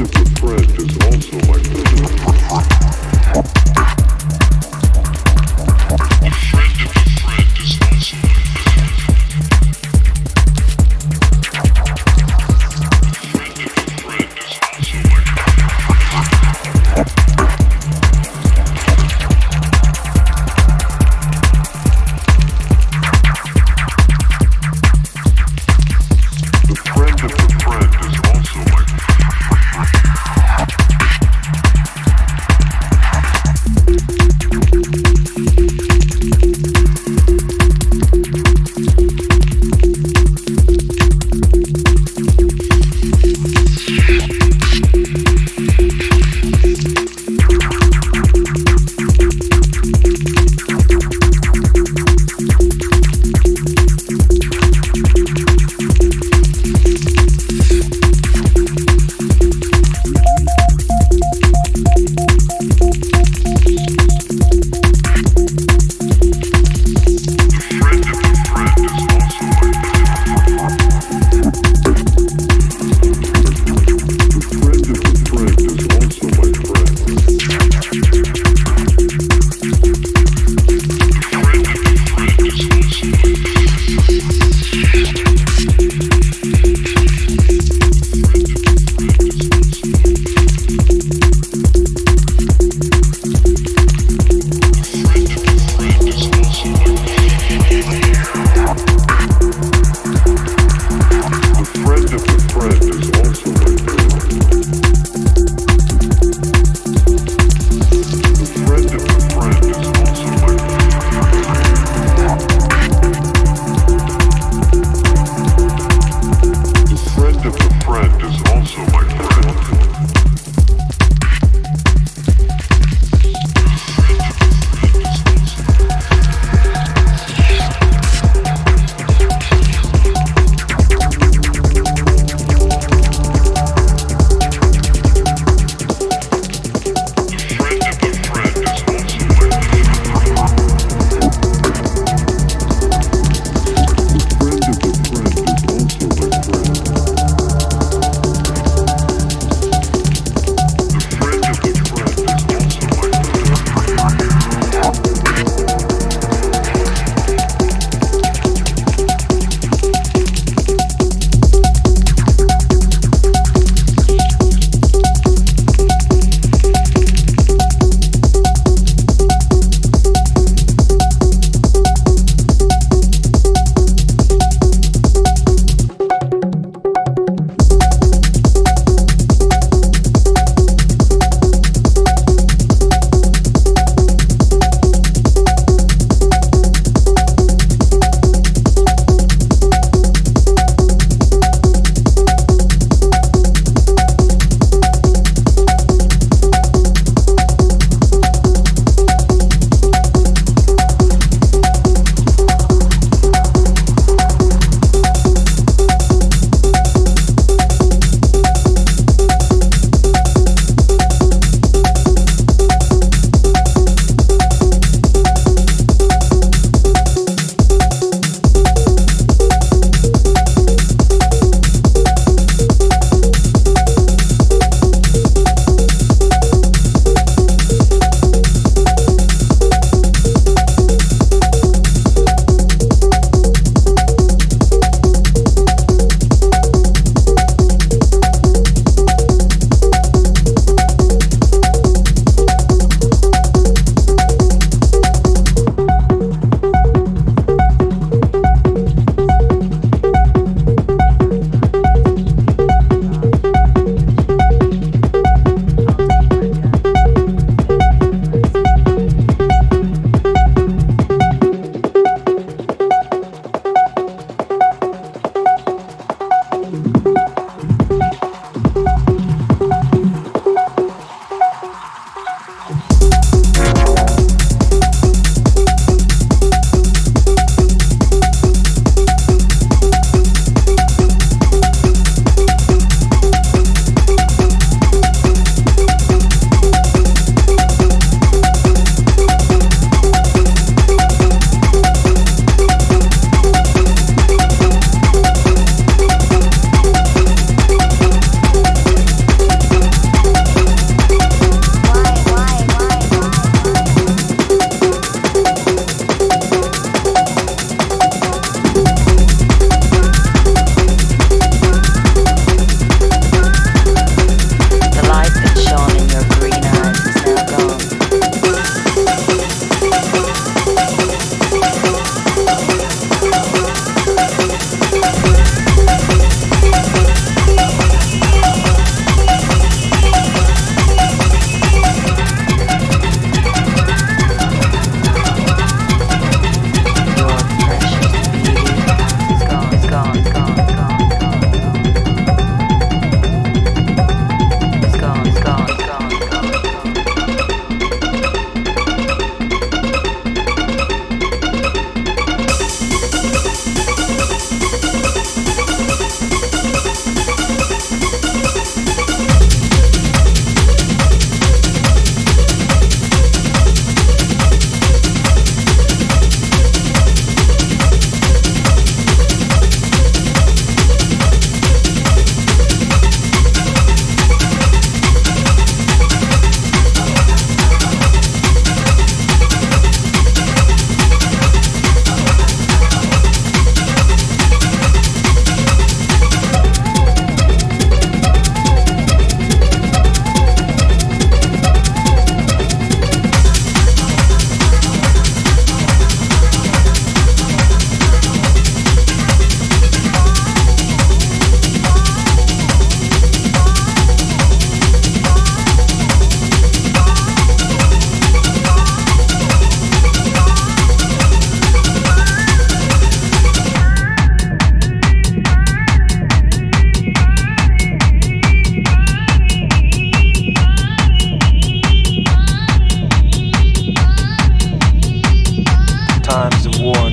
The French is also.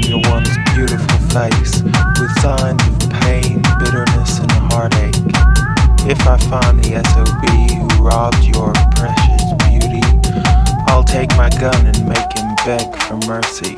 your once beautiful face with signs of pain, bitterness, and heartache. If I find the SOB who robbed your precious beauty, I'll take my gun and make him beg for mercy.